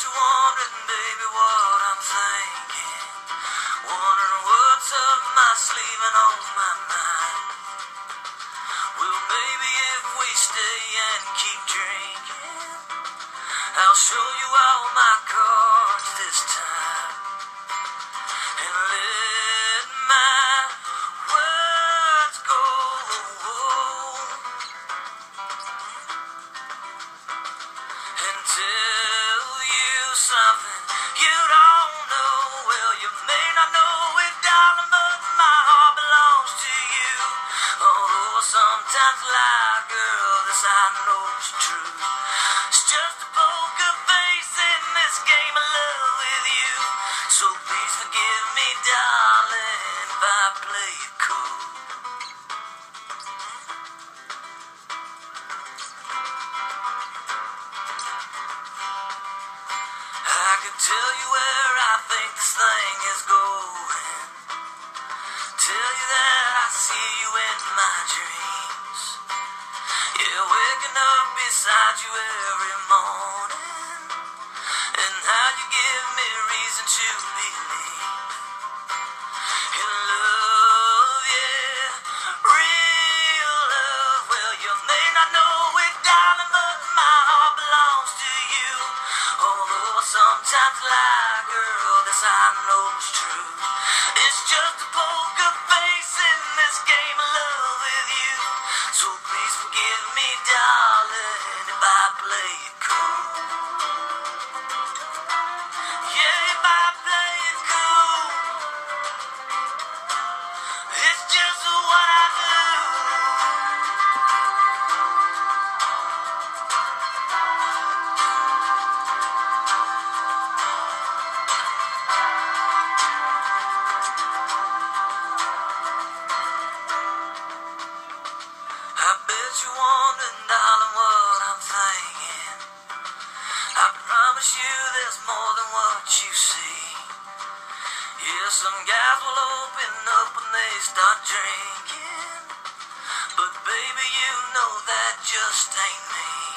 you wondering, baby, what I'm thinking? Wondering what's up my sleeve and on my mind. Well, maybe if we stay and keep drinking, I'll show you all my cards. Something you don't know. Well, you may not know it, darling, but my heart belongs to you. I sometimes lie, girl, this I know is true. It's just a poker face in this game of love with you. So please forgive me, darling, if I play it tell you where I think this thing is going. Tell you that I see you in my dreams. Yeah, waking up beside you every morning. Sometimes lie, girl, this I know is true. It's just a poker bet you're wondering, darling, what I'm thinking. I promise you there's more than what you see. Yeah, some guys will open up when they start drinking. But baby, you know that just ain't